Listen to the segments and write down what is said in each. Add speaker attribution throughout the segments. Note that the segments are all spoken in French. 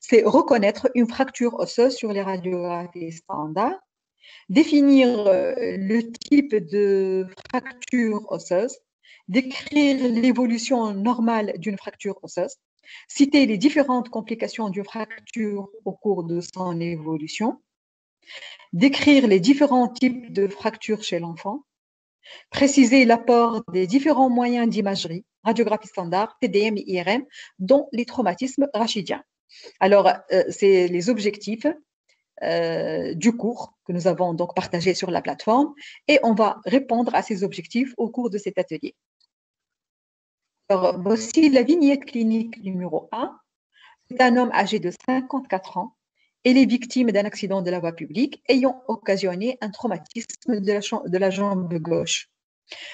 Speaker 1: c'est reconnaître une fracture osseuse sur les radiographies standards, définir euh, le type de fracture osseuse, décrire l'évolution normale d'une fracture osseuse, citer les différentes complications d'une fracture au cours de son évolution, décrire les différents types de fractures chez l'enfant, préciser l'apport des différents moyens d'imagerie, radiographie standard, TDM et IRM, dont les traumatismes rachidiens. Alors, euh, c'est les objectifs euh, du cours que nous avons donc partagé sur la plateforme et on va répondre à ces objectifs au cours de cet atelier. Alors, voici la vignette clinique numéro 1. C'est un homme âgé de 54 ans et les victimes d'un accident de la voie publique ayant occasionné un traumatisme de la, de la jambe gauche.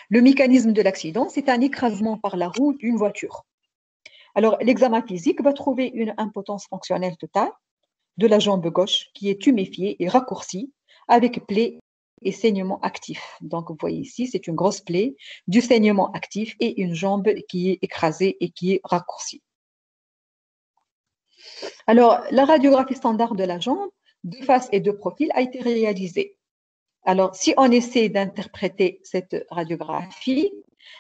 Speaker 1: Le mécanisme de l'accident, c'est un écrasement par la roue d'une voiture. Alors, l'examen physique va trouver une impotence fonctionnelle totale de la jambe gauche qui est tuméfiée et raccourcie avec plaie et saignement actif. Donc, vous voyez ici, c'est une grosse plaie, du saignement actif et une jambe qui est écrasée et qui est raccourcie. Alors, la radiographie standard de la jambe, de face et de profil, a été réalisée. Alors, si on essaie d'interpréter cette radiographie,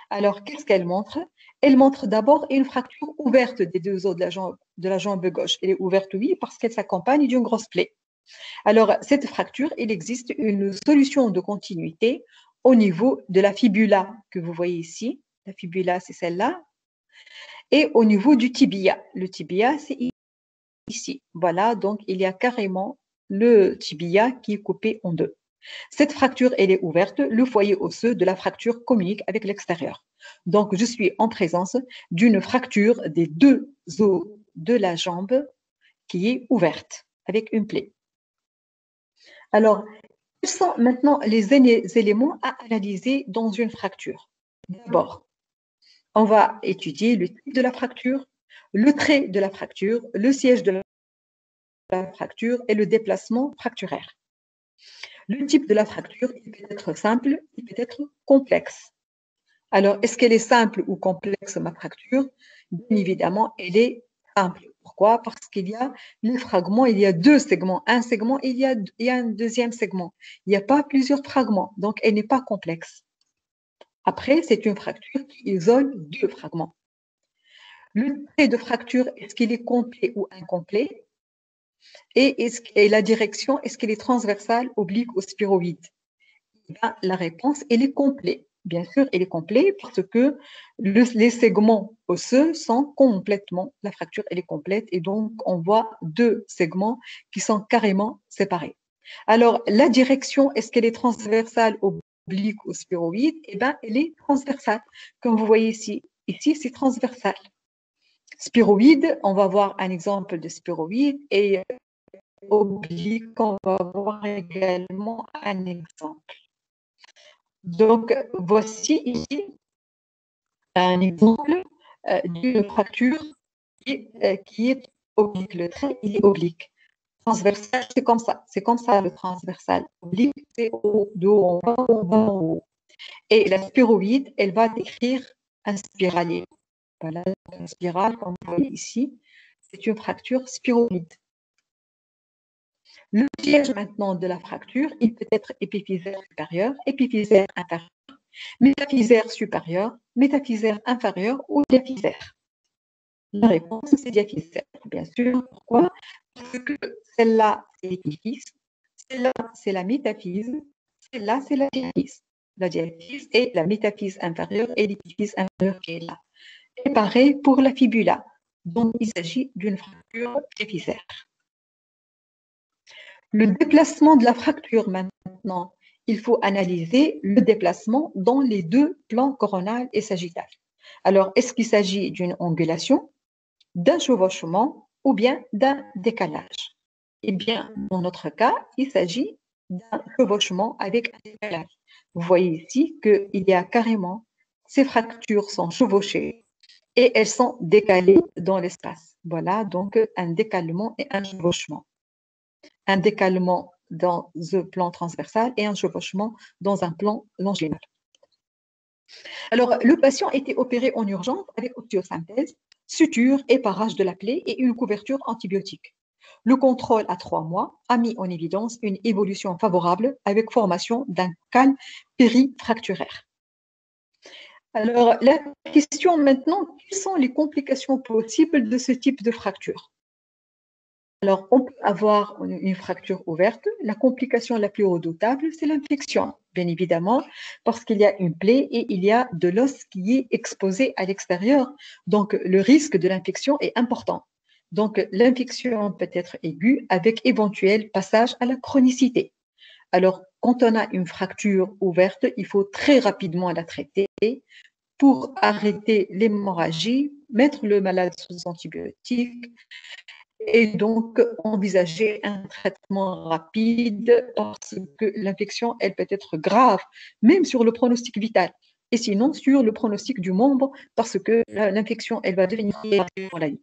Speaker 1: alors qu'est-ce qu'elle montre? Elle montre d'abord une fracture ouverte des deux os de la jambe, gauche. Elle est ouverte, oui, parce qu'elle s'accompagne d'une grosse plaie. Alors, cette fracture, il existe une solution de continuité au niveau de la fibula que vous voyez ici. La fibula, c'est celle-là. Et au niveau du tibia. Le tibia, c'est ici. Voilà, donc il y a carrément le tibia qui est coupé en deux. Cette fracture, elle est ouverte. Le foyer osseux de la fracture communique avec l'extérieur. Donc, je suis en présence d'une fracture des deux os de la jambe qui est ouverte avec une plaie. Alors, quels sont maintenant les éléments à analyser dans une fracture? D'abord, on va étudier le type de la fracture, le trait de la fracture, le siège de la fracture et le déplacement fracturaire. Le type de la fracture, il peut être simple, il peut être complexe. Alors, est-ce qu'elle est simple ou complexe, ma fracture? Bien évidemment, elle est simple. Pourquoi? Parce qu'il y a le fragment, il y a deux segments. Un segment, il y a, il y a un deuxième segment. Il n'y a pas plusieurs fragments, donc elle n'est pas complexe. Après, c'est une fracture qui isole deux fragments. Le trait de fracture, est-ce qu'il est complet ou incomplet? Et, la direction, est-ce qu'elle est transversale, oblique ou spiroïde eh La réponse, elle est complète bien sûr, il est complet parce que les segments osseux sont complètement, la fracture, elle est complète et donc on voit deux segments qui sont carrément séparés. Alors, la direction, est-ce qu'elle est transversale, oblique ou spiroïde Eh bien, elle est transversale. Comme vous voyez ici, ici, c'est transversal. Spiroïde, on va voir un exemple de spiroïde et oblique, on va voir également un exemple. Donc, voici ici un exemple euh, d'une fracture euh, qui, est oblique. Le trait, est oblique. Transversal, c'est comme ça. C'est comme ça le transversal. Oblique, c'est de haut en bas, en haut. Et la spiroïde, elle va décrire un spiralier. Voilà, une spirale, comme vous voyez ici, c'est une fracture spiroïde. Le siège maintenant de la fracture, il peut être épiphysaire supérieur, épiphysaire inférieur, métaphysaire supérieur, métaphysaire inférieur ou diaphysaire. La réponse, c'est diaphysaire, bien sûr. Pourquoi? Parce que celle-là, c'est l'épiphyse, celle-là, c'est la métaphyse, celle-là, c'est la diaphyse. La diaphyse est la métaphyse inférieure et l'épiphyse inférieure qui est là. Pareil pour la fibula. Donc, il s'agit d'une fracture diaphysaire. Le déplacement de la fracture maintenant, il faut analyser le déplacement dans les deux plans coronal et sagittal. Alors, est-ce qu'il s'agit d'une angulation, d'un chevauchement ou bien d'un décalage? Eh bien, dans notre cas, il s'agit d'un chevauchement avec un décalage. Vous voyez ici qu'il y a carrément, ces fractures sont chevauchées et elles sont décalées dans l'espace. Voilà donc un décalement et un chevauchement un décalement dans un plan transversal et un chevauchement dans un plan longitudinal. Alors, le patient était opéré en urgence avec osteosynthèse suture et parage de la plaie et une couverture antibiotique. Le contrôle à trois mois a mis en évidence une évolution favorable avec formation d'un calme périfracturaire. Alors, la question maintenant, quelles sont les complications possibles de ce type de fracture? Alors, on peut avoir une fracture ouverte. La complication la plus redoutable, c'est l'infection, bien évidemment, parce qu'il y a une plaie et il y a de l'os qui est exposé à l'extérieur. Donc, le risque de l'infection est important. Donc, l'infection peut être aiguë avec éventuel passage à la chronicité. Alors, quand on a une fracture ouverte, il faut très rapidement la traiter pour arrêter l'hémorragie, mettre le malade sous antibiotiques et donc envisager un traitement rapide parce que l'infection, elle peut être grave, même sur le pronostic vital. Et sinon, sur le pronostic du membre, parce que l'infection, elle va devenir pour la vie.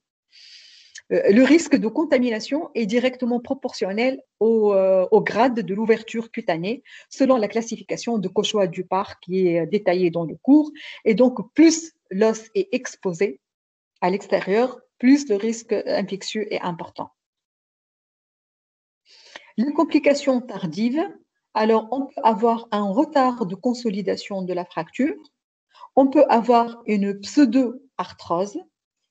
Speaker 1: Euh, le risque de contamination est directement proportionnel euh, au, grade de l'ouverture cutanée, selon la classification de Cauchois du parc qui est détaillée dans le cours. Et donc, plus l'os est exposé à l'extérieur, plus le risque infectieux est important. Les complications tardives, alors on peut avoir un retard de consolidation de la fracture, on peut avoir une pseudo-arthrose,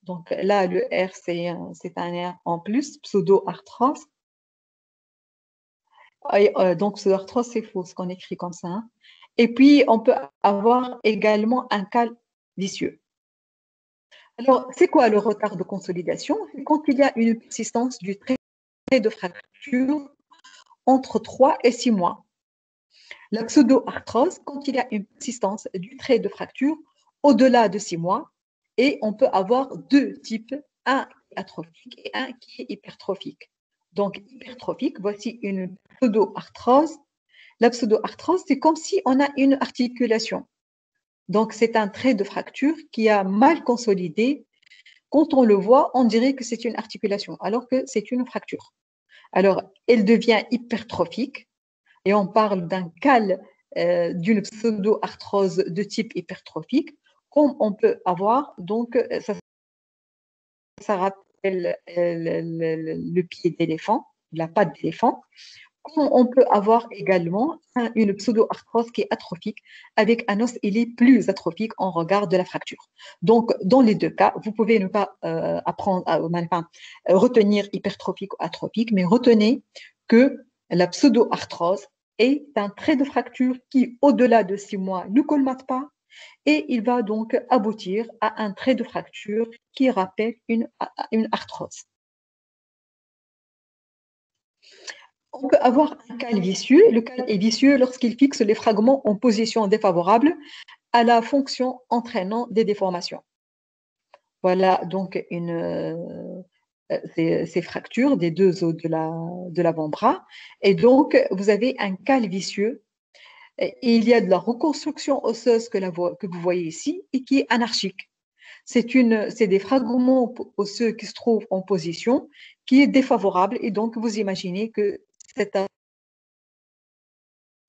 Speaker 1: donc là, le R, c'est un R en plus, pseudo-arthrose. Euh, donc, pseudo-arthrose, c'est faux, ce qu'on écrit comme ça. Hein. Et puis, on peut avoir également un cal vicieux. Alors, c'est quoi le retard de consolidation? Quand il y a une persistance du trait de fracture entre 3 et 6 mois. La pseudo-arthrose, quand il y a une persistance du trait de fracture au-delà de 6 mois, et on peut avoir deux types, un atrophique et un qui est hypertrophique. Donc, hypertrophique, voici une pseudo-arthrose. La pseudo-arthrose, c'est comme si on a une articulation. Donc, c'est un trait de fracture qui a mal consolidé. Quand on le voit, on dirait que c'est une articulation, alors que c'est une fracture. Alors, elle devient hypertrophique et on parle d'un cal euh, d'une pseudo-arthrose de type hypertrophique on peut avoir, donc euh, ça, rappelle euh, le, pied d'éléphant, la patte d'éléphant, on peut avoir également une pseudo-arthrose qui est atrophique. Avec un os, il est plus atrophique en regard de la fracture. Donc, dans les deux cas, vous pouvez ne pas euh, apprendre à, retenir hypertrophique ou atrophique, mais retenez que la pseudo-arthrose est un trait de fracture qui, au-delà de six mois, ne colmate pas et il va donc aboutir à un trait de fracture qui rappelle une, arthrose. On peut avoir un cal vicieux. Le cal est vicieux lorsqu'il fixe les fragments en position défavorable à la fonction entraînant des déformations. Voilà donc euh, ces, fractures des deux os de l'avant-bras. Et donc, vous avez un cal vicieux il y a de la reconstruction osseuse que, que vous voyez ici et qui est anarchique. C'est des fragments osseux qui se trouvent en position qui est défavorable et donc vous imaginez que cet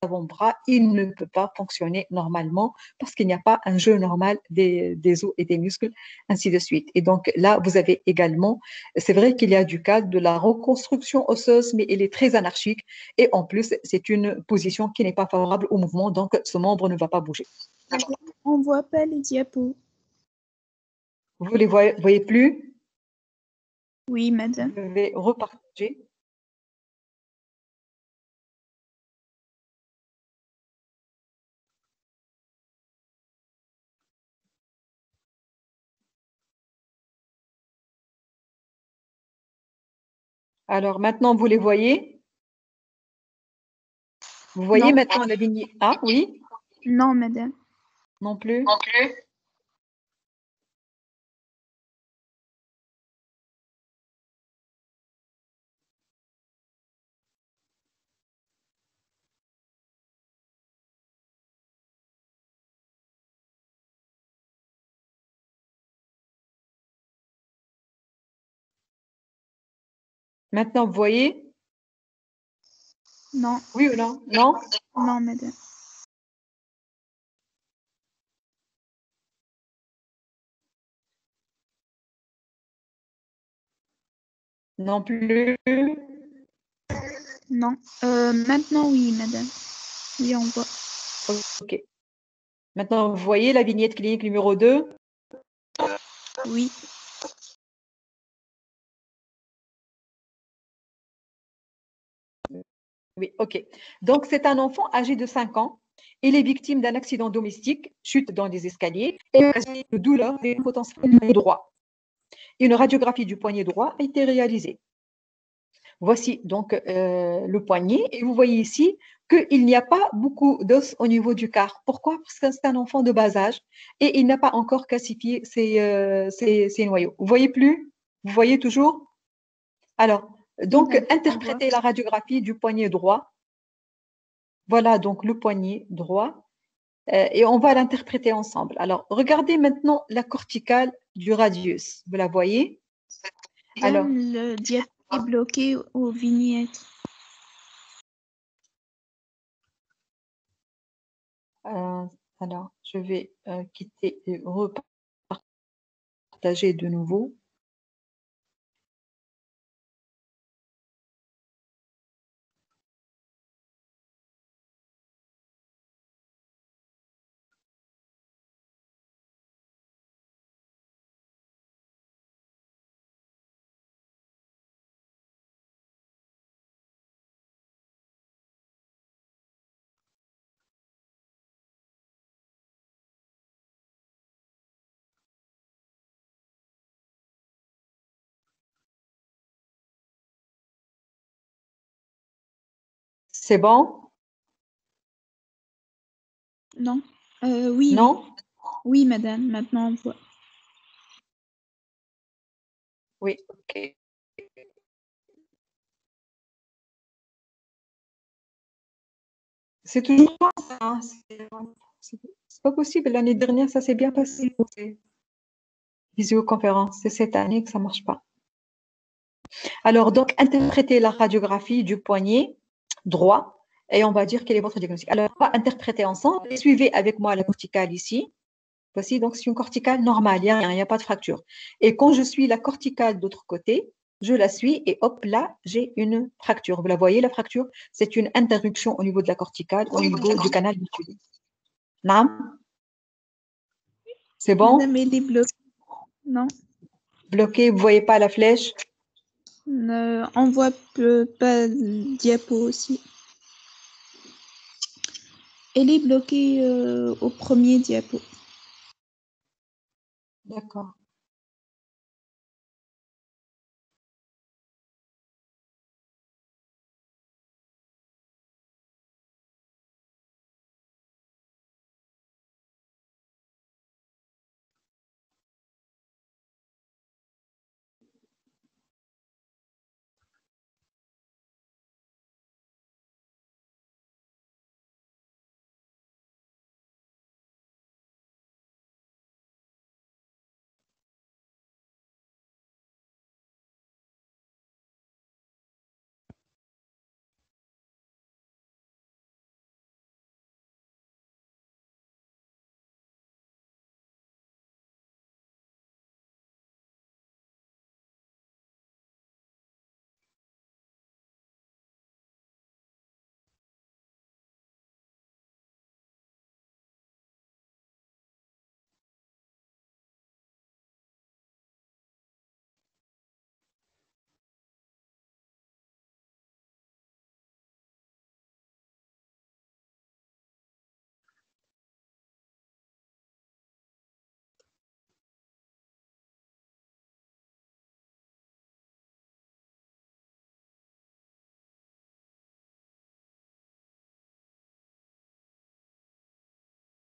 Speaker 1: avant-bras, il ne peut pas fonctionner normalement parce qu'il n'y a pas un jeu normal des, os et des muscles, ainsi de suite. Et donc là, vous avez également, c'est vrai qu'il y a du cas de la reconstruction osseuse, mais elle est très anarchique et en plus, c'est une position qui n'est pas favorable au mouvement, donc ce membre ne va pas bouger.
Speaker 2: On ne voit pas les diapos.
Speaker 1: Vous ne les voyez, voyez plus?
Speaker 2: Oui, madame.
Speaker 1: Je vais repartager. Alors maintenant, vous les voyez? Vous voyez maintenant la ligne A, oui.
Speaker 2: Non, madame.
Speaker 1: Non plus? Non plus. Maintenant, vous voyez?
Speaker 2: Non.
Speaker 1: Oui ou non? Non?
Speaker 2: Non, madame.
Speaker 1: Non plus?
Speaker 2: Non. Euh, maintenant, oui, madame. Oui, on voit.
Speaker 1: OK. Maintenant, vous voyez la vignette clinique numéro 2
Speaker 2: Oui.
Speaker 1: Oui, OK. Donc, c'est un enfant âgé de 5 ans. Il est victime d'un accident domestique, chute dans des escaliers et de douleur des potentiels droit. Une radiographie du poignet droit a été réalisée. Voici donc euh, le poignet et vous voyez ici qu'il n'y a pas beaucoup d'os au niveau du quart. Pourquoi? Parce que c'est un enfant de bas âge et il n'a pas encore calcifié ses, euh, ses, noyaux. Vous voyez plus? Vous voyez toujours? Alors, donc, interprétez la radiographie du poignet droit. Voilà donc le poignet droit. Euh, et on va l'interpréter ensemble. Alors, regardez maintenant la corticale du radius. Vous la voyez?
Speaker 2: Alors, le diaphragme est bloqué aux vignettes.
Speaker 1: Euh, alors, je vais euh, quitter et repartager de nouveau. C'est bon?
Speaker 2: Non. Euh, oui.
Speaker 1: Non?
Speaker 2: Oui, madame. Maintenant, on voit.
Speaker 1: Oui, ok. C'est toujours ça. Hein. C'est pas possible. L'année dernière, ça s'est bien passé. Visioconférence. C'est cette année que ça marche pas. Alors, donc, interpréter la radiographie du poignet droit et on va dire quel est votre diagnostic. Alors, on va interpréter ensemble et suivez avec moi la corticale ici. Voici, donc c'est une corticale normale, il n'y a rien, il n'y a pas de fracture. Et quand je suis la corticale d'autre côté, je la suis et hop, là, j'ai une fracture. Vous la voyez, la fracture? C'est une interruption au niveau de la corticale, au niveau du canal visuel. Non C'est bon?
Speaker 2: Non.
Speaker 1: Bloqué, vous ne voyez pas la flèche?
Speaker 2: On voit pas diapo aussi. Elle est bloquée euh, au premier diapo.
Speaker 1: D'accord.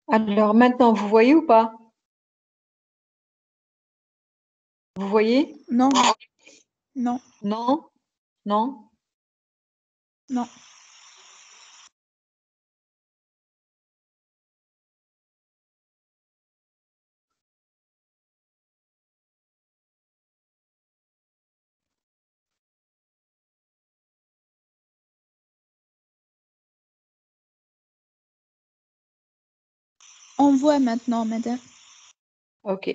Speaker 1: Alors maintenant, vous voyez ou pas? Vous voyez?
Speaker 2: Non. Non.
Speaker 1: Non? Non?
Speaker 2: Non. On voit maintenant, madame.
Speaker 1: Ok.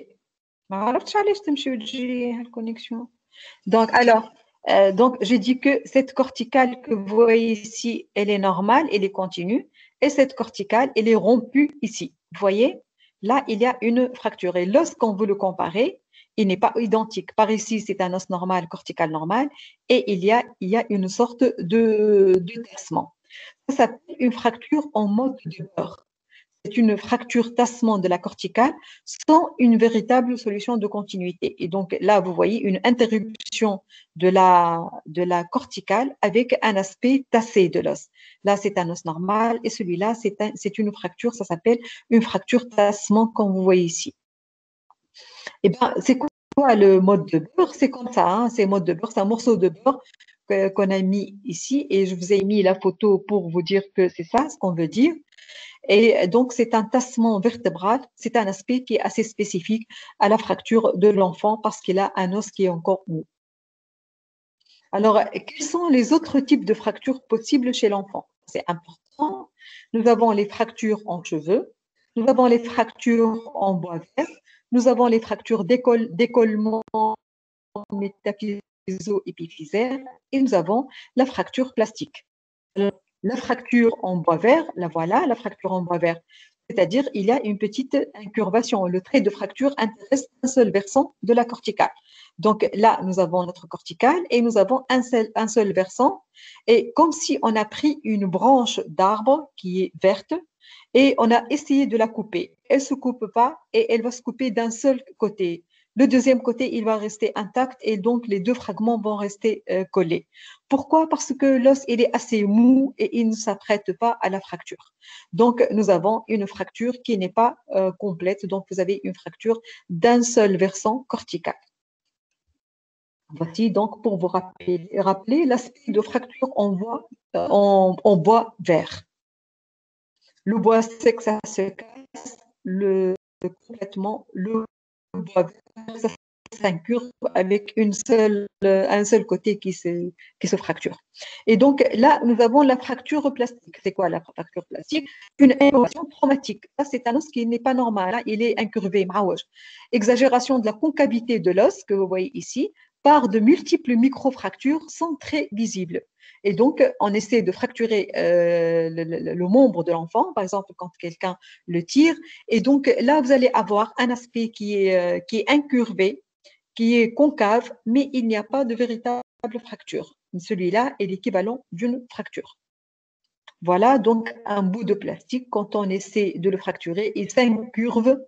Speaker 1: ما عرفتش علاش تمشي وتجي الكونيكسيون دونك alors Euh, donc, j'ai dit que cette corticale que vous voyez ici, elle est normale, elle est continue. Et cette corticale, elle est rompue ici. Vous voyez Là, il y a une fracture. Et lorsqu'on veut le comparer, il n'est pas identique. Par ici, c'est un os normal, cortical normal, et il y a, il y a une sorte de, de tassement. Ça s'appelle une fracture en mode de beurre c'est une fracture tassement de la corticale sans une véritable solution de continuité. Et donc là, vous voyez une interruption de la, corticale avec un aspect tassé de l'os. Là, c'est un os normal et celui-là, c'est un, une fracture, ça s'appelle une fracture tassement comme vous voyez ici. Eh bien, c'est quoi le mode de beurre? C'est comme ça, hein, c'est de beurre, c'est un morceau de beurre qu'on a mis ici et je vous ai mis la photo pour vous dire que c'est ça ce qu'on veut dire. Et donc, c'est un tassement vertébral, c'est un aspect qui est assez spécifique à la fracture de l'enfant parce qu'il a un os qui est encore mou. Alors, quels sont les autres types de fractures possibles chez l'enfant? C'est important. Nous avons les fractures en cheveux, nous avons les fractures en bois vert, nous avons les fractures d'écollement métaphyso-épiphysaire et nous avons la fracture plastique. La fracture en bois vert, la voilà, la fracture en bois vert. C'est-à-dire, il y a une petite incurvation. Le trait de fracture intéresse un seul versant de la corticale. Donc là, nous avons notre corticale et nous avons un seul, un seul versant. Et comme si on a pris une branche d'arbre qui est verte et on a essayé de la couper. Elle ne se coupe pas et elle va se couper d'un seul côté. Le deuxième côté, il va rester intact et donc les deux fragments vont rester euh, collés. Pourquoi? Parce que l'os, il est assez mou et il ne s'apprête pas à la fracture. Donc, nous avons une fracture qui n'est pas euh, complète. Donc, vous avez une fracture d'un seul versant cortical. Voici donc pour vous rappeler, l'aspect de fracture en bois, euh, vert. Le bois sec, ça se casse complètement. S'incurve avec seule, un seul côté qui se, fracture. Et donc là, nous avons la fracture plastique. C'est quoi la fracture plastique? Une émotion traumatique. C'est un os qui n'est pas normal. Hein. Il est incurvé, Exagération de la concavité de l'os que vous voyez ici par de multiples micro-fractures sont très visibles. Et donc, on essaie de fracturer euh, le, membre de l'enfant, par exemple quand quelqu'un le tire. Et donc là, vous allez avoir un aspect qui est, euh, qui est incurvé, qui est concave, mais il n'y a pas de véritable fracture. Celui-là est l'équivalent d'une fracture. Voilà donc un bout de plastique. Quand on essaie de le fracturer, il s'incurve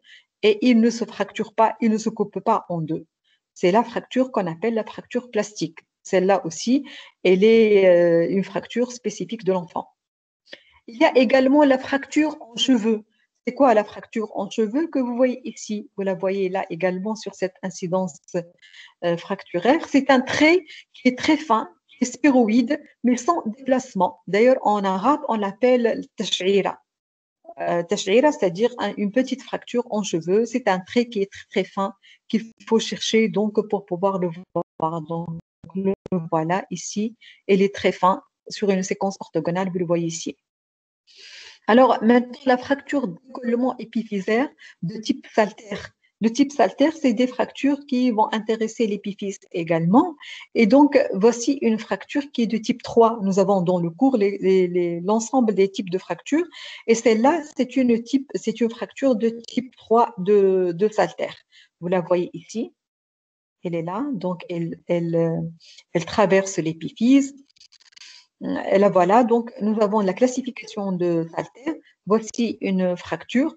Speaker 1: et il ne se fracture pas, il ne se coupe pas en deux. C'est la fracture qu'on appelle la fracture plastique. Celle-là aussi, elle est euh, une fracture spécifique de l'enfant. Il y a également la fracture en cheveux. C'est quoi la fracture en cheveux que vous voyez ici? Vous la voyez là également sur cette incidence euh, fracturaire. C'est un trait qui est très fin, qui est spéroïde, mais sans déplacement. D'ailleurs, en arabe, on l'appelle tash'ira. Euh, tash'ira, c'est-à-dire une petite fracture en cheveux. C'est un trait qui est très, fin, qu'il faut chercher donc pour pouvoir le voir. Donc, le voilà ici. Il est très fin sur une séquence orthogonale, vous le voyez ici. Alors, maintenant, la fracture d'écollement épiphysaire de type saltaire. Le type saltaire, c'est des fractures qui vont intéresser l'épiphyse également. Et donc, voici une fracture qui est de type 3. Nous avons dans le cours l'ensemble des types de fractures. Et celle-là, c'est une, fracture de type 3 de, de saltaire. Vous la voyez ici. Elle est là, donc elle, elle traverse l'épiphyse. Et là, voilà, donc nous avons la classification de Salter. Voici une fracture,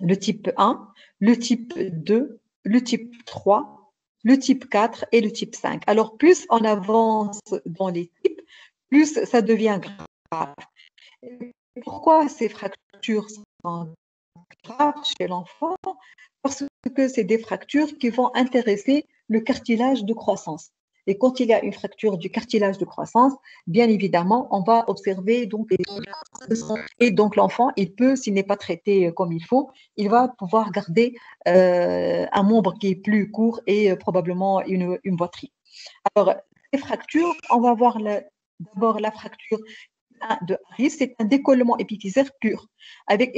Speaker 1: le type 1, le type 2, le type 3, le type 4 et le type 5. Alors, plus on avance dans les types, plus ça devient grave. Pourquoi ces fractures sont graves chez l'enfant? Parce que c'est des fractures qui vont intéresser le cartilage de croissance. Et quand il y a une fracture du cartilage de croissance, bien évidemment, on va observer donc et donc l'enfant, il peut, s'il n'est pas traité comme il faut, il va pouvoir garder euh, un membre qui est plus court et euh, probablement une, une boiterie. Alors, ces fractures, on va voir d'abord la fracture de Harris, c'est un décollement épiphysaire pur, avec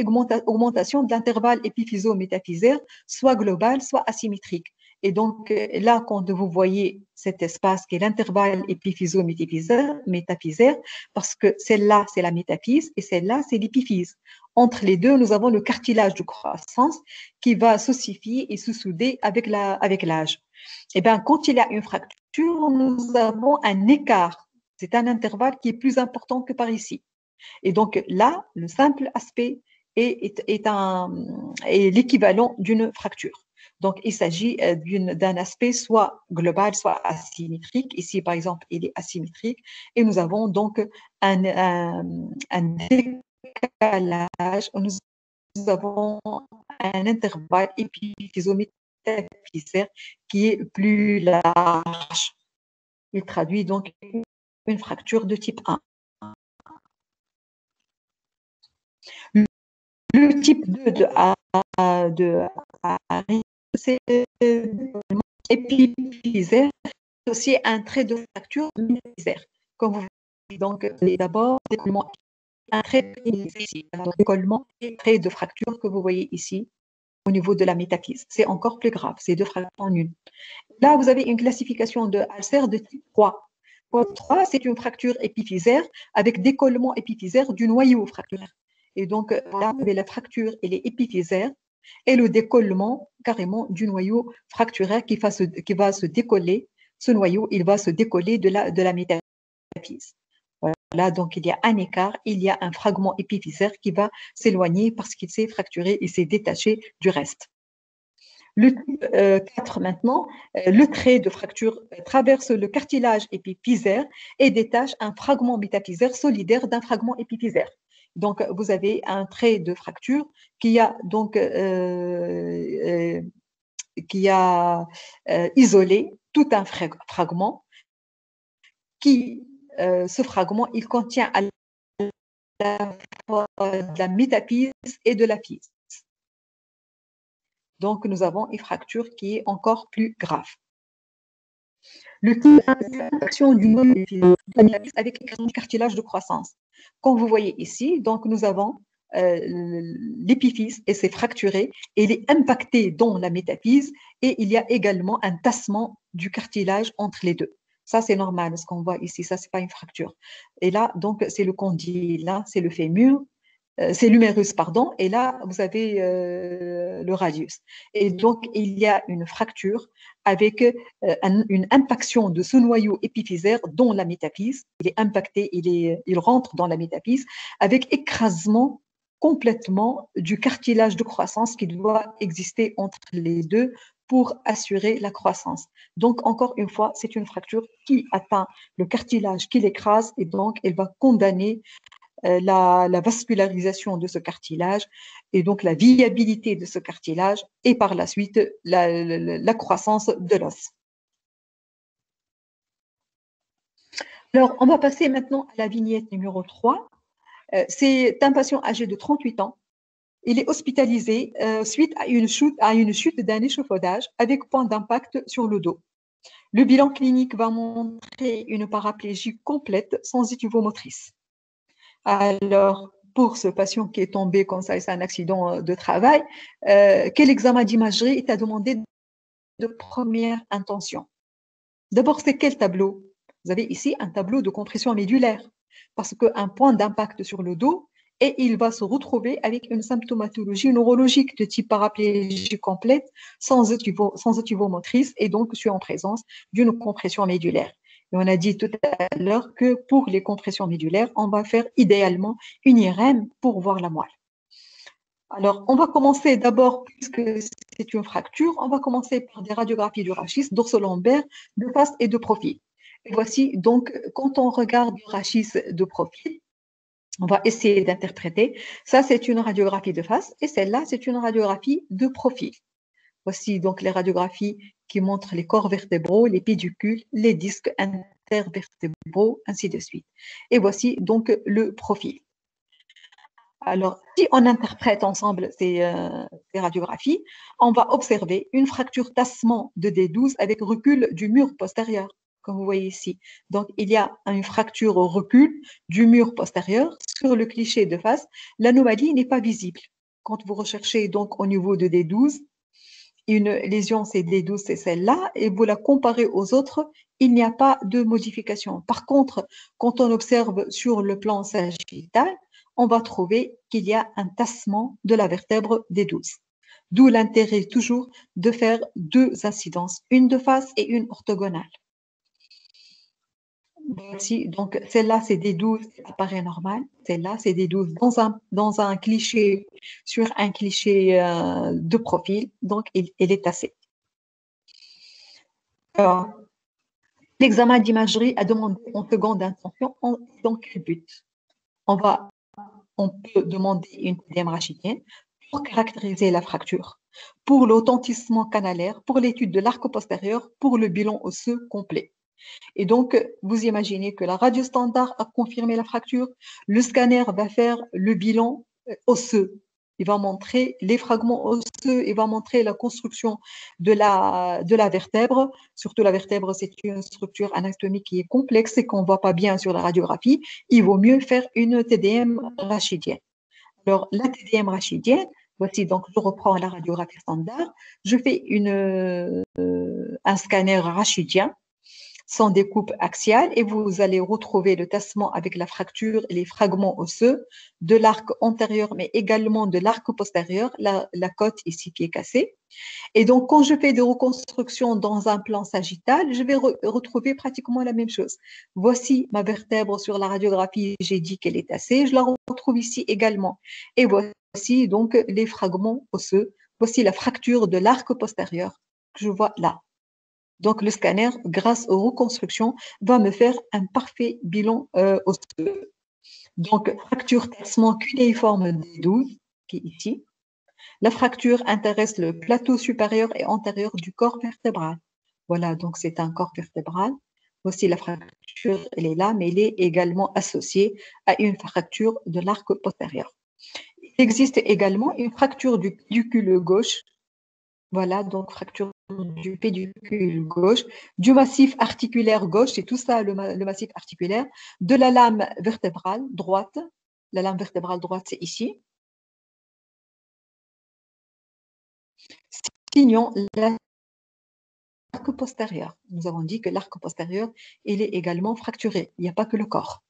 Speaker 1: augmentation de l'intervalle épiphyso-métaphysaire, soit global, soit asymétrique. Et donc là, quand vous voyez cet espace qui est l'intervalle épiphyso-métaphysaire, parce que celle-là, c'est la métaphyse et celle-là, c'est l'épiphyse. Entre les deux, nous avons le cartilage de croissance qui va s'ossifier et se souder avec l'âge. Avec et eh bien, quand il y a une fracture, nous avons un écart. C'est un intervalle qui est plus important que par ici. Et donc là, le simple aspect est l'équivalent d'une fracture. Donc, il s'agit euh, d'un aspect soit global, soit asymétrique. Ici, par exemple, il est asymétrique. Et nous avons donc un, un, décalage. Nous, avons un intervalle épiphysométaphysaire qui est plus large. Il traduit donc une fracture de type 1. Le type 2 de A, de c'est épiphysaire, aussi un trait de fracture métaphysaire. Comme vous voyez, donc, d'abord, un trait de et trait de fracture que vous voyez ici au niveau de la métaphyse. C'est encore plus grave, c'est deux fractures en une. Là, vous avez une classification de Alcer de type 3. 3, c'est une fracture épiphysaire avec décollement épiphysaire du noyau fracturaire. Et donc, là, vous avez la fracture, elle est épiphysaire et le décollement carrément du noyau fracturaire qui va se, décoller. Ce noyau, il va se décoller de la, de la métaphyse. Voilà, donc il y a un écart, il y a un fragment épiphysaire qui va s'éloigner parce qu'il s'est fracturé, il s'est détaché du reste. Le type 4 euh, maintenant, euh, le trait de fracture euh, traverse le cartilage épiphysaire et détache un fragment métaphysaire solidaire d'un fragment épiphysaire. Donc, vous avez un trait de fracture qui a donc euh, euh, qui a euh, isolé tout un fragment qui, ce fragment, il contient à la fois de la métaphyse et de la physe. Donc, nous avons une fracture qui est encore plus grave. Le du avec le cartilage de croissance. Comme vous voyez ici, donc nous avons euh, l'épiphyse et c'est fracturé et il est impacté dans la métaphyse et il y a également un tassement du cartilage entre les deux. Ça, c'est normal, ce qu'on voit ici, ça, c'est pas une fracture. Et là, donc, c'est le condyle, là, c'est le fémur, euh, c'est l'humérus, pardon, et là, vous avez euh, le radius. Et donc, il y a une fracture avec euh, une impaction de ce noyau épiphysaire dans la métaphyse. Il est impacté, il, est, il rentre dans la métaphyse avec écrasement complètement du cartilage de croissance qui doit exister entre les deux pour assurer la croissance. Donc, encore une fois, c'est une fracture qui atteint le cartilage, qui l'écrase et donc elle va condamner euh, la, vascularisation de ce cartilage et donc la viabilité de ce cartilage et par la suite la, croissance de l'os. Alors, on va passer maintenant à la vignette numéro 3. Euh, c'est un patient âgé de 38 ans. Il est hospitalisé euh, suite à une chute, d'un échafaudage avec point d'impact sur le dos. Le bilan clinique va montrer une paraplégie complète sans étuvomotrice. Alors, pour ce patient qui est tombé comme ça, c'est un accident euh, de travail, euh, quel examen d'imagerie est à demander de première intention? D'abord, c'est quel tableau? Vous avez ici un tableau de compression médulaire, parce qu'un point d'impact sur le dos, et il va se retrouver avec une symptomatologie neurologique de type paraplégie complète, sans étuvomotrice, et donc je suis en présence d'une compression médulaire. Et on a dit tout à l'heure que pour les compressions médulaires, on va faire idéalement une IRM pour voir la moelle. Alors, on va commencer d'abord, puisque c'est une fracture, on va commencer par des radiographies du rachis dorso-lombaire de face et de profil. Et voici donc, quand on regarde le rachis de profil, on va essayer d'interpréter. Ça, c'est une radiographie de face et celle-là, c'est une radiographie de profil. Voici donc les radiographies qui montrent les corps vertébraux, les pédicules, les disques intervertébraux, ainsi de suite. Et voici donc le profil. Alors, si on interprète ensemble ces, euh, radiographies, on va observer une fracture tassement de D12 avec recul du mur postérieur, comme vous voyez ici. Donc, il y a une fracture au recul du mur postérieur sur le cliché de face. L'anomalie n'est pas visible. Quand vous recherchez donc au niveau de D12, une lésion CD12, c'est celle-là, et vous la comparez aux autres, il n'y a pas de modification. Par contre, quand on observe sur le plan sagittal, on va trouver qu'il y a un tassement de la vertèbre D12. D'où l'intérêt toujours de faire deux incidences, une de face et une orthogonale. Voici, donc celle-là, c'est des 12, apparaît normal. Celle-là, c'est des 12 dans un, dans un cliché, sur un cliché euh, de profil, donc il, est tassée. l'examen d'imagerie a demandé en seconde intention, dans quel but on, va, on peut demander une TDM rachidienne pour caractériser la fracture, pour l'authenticement canalaire, pour l'étude de l'arc postérieur, pour le bilan osseux complet. Et donc, vous imaginez que la radio standard a confirmé la fracture. Le scanner va faire le bilan euh, osseux. Il va montrer les fragments osseux, il va montrer la construction de la, de la vertèbre. Surtout la vertèbre, c'est une structure anatomique qui est complexe et qu'on ne voit pas bien sur la radiographie. Il vaut mieux faire une TDM rachidienne. Alors, la TDM rachidienne, voici donc, je reprends la radiographie standard. Je fais une, euh, un scanner rachidien sans découpe axiale et vous allez retrouver le tassement avec la fracture et les fragments osseux de l'arc antérieur mais également de l'arc postérieur, la, côte ici qui est cassée. Et donc quand je fais des reconstructions dans un plan sagittal, je vais retrouver pratiquement la même chose. Voici ma vertèbre sur la radiographie, j'ai dit qu'elle est tassée, je la retrouve ici également. Et voici donc les fragments osseux, voici la fracture de l'arc postérieur que je vois là. Donc, le scanner, grâce aux reconstructions, va me faire un parfait bilan euh, osseux. Donc, fracture tassement cunéiforme des 12, qui est ici. La fracture intéresse le plateau supérieur et antérieur du corps vertébral. Voilà, donc c'est un corps vertébral. Voici la fracture, elle est là, mais elle est également associée à une fracture de l'arc postérieur. Il existe également une fracture du pédicule gauche. Voilà, donc fracture du pédicule gauche, du massif articulaire gauche, c'est tout ça le, massif articulaire, de la lame vertébrale droite. La lame vertébrale droite, c'est ici. Signons l'arc postérieur. Nous avons dit que l'arc postérieur, il est également fracturé. Il n'y a pas que le corps.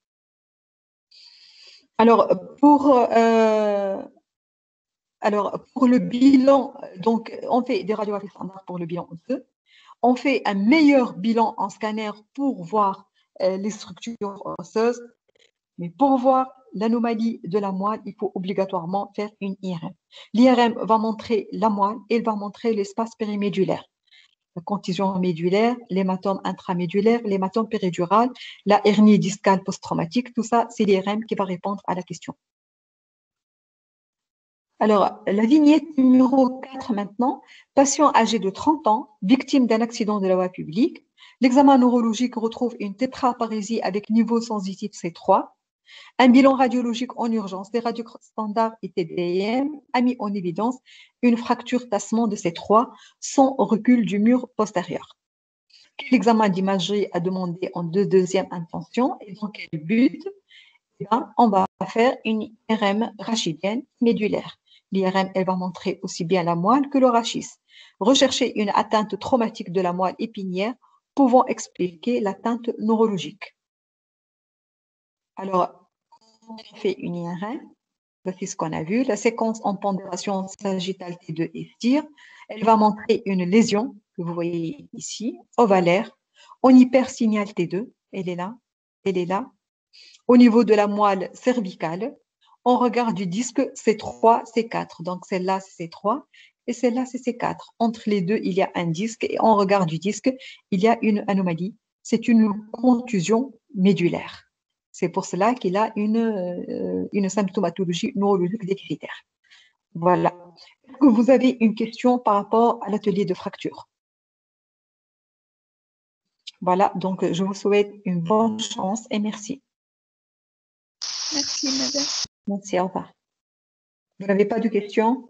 Speaker 1: Alors, pour euh, alors, pour le bilan, donc, on fait des radiographies standards pour le bilan osseux. On fait un meilleur bilan en scanner pour voir euh, les structures osseuses. Mais pour voir l'anomalie de la moelle, il faut obligatoirement faire une IRM. L'IRM va montrer la moelle et elle va montrer l'espace périmédulaire. La contusion médulaire, l'hématome intramédulaire, l'hématome péridural, la hernie discale post-traumatique, tout ça, c'est l'IRM qui va répondre à la question. Alors, la vignette numéro 4 maintenant, patient âgé de 30 ans, victime d'un accident de la voie publique. L'examen neurologique retrouve une tétraparésie avec niveau sensitif C3. Un bilan radiologique en urgence des radios standards et TDM a mis en évidence une fracture tassement de C3 sans recul du mur postérieur. L'examen d'imagerie a demandé en deux deuxième intention et dans quel but? Eh On va faire une IRM rachidienne médulaire. L'IRM, elle va montrer aussi bien la moelle que le rachis. Rechercher une atteinte traumatique de la moelle épinière pouvant expliquer l'atteinte neurologique. Alors, on fait une IRM. Voici ce qu'on a vu. La séquence en pondération sagittale T2 et elle va montrer une lésion que vous voyez ici, ovalaire, en hypersignal T2. Elle est là, elle est là. Au niveau de la moelle cervicale, on regarde du disque, c'est 3, c'est 4. Donc celle-là, c'est 3 et celle-là, c'est C4. Entre les deux, il y a un disque et on regarde du disque, il y a une anomalie. C'est une contusion médulaire. C'est pour cela qu'il a une, euh, une symptomatologie neurologique des critères. Voilà. Que vous avez une question par rapport à l'atelier de fracture? Voilà, donc je vous souhaite une bonne chance et merci.
Speaker 2: Merci, madame.
Speaker 1: Merci, au revoir. Vous n'avez pas de questions?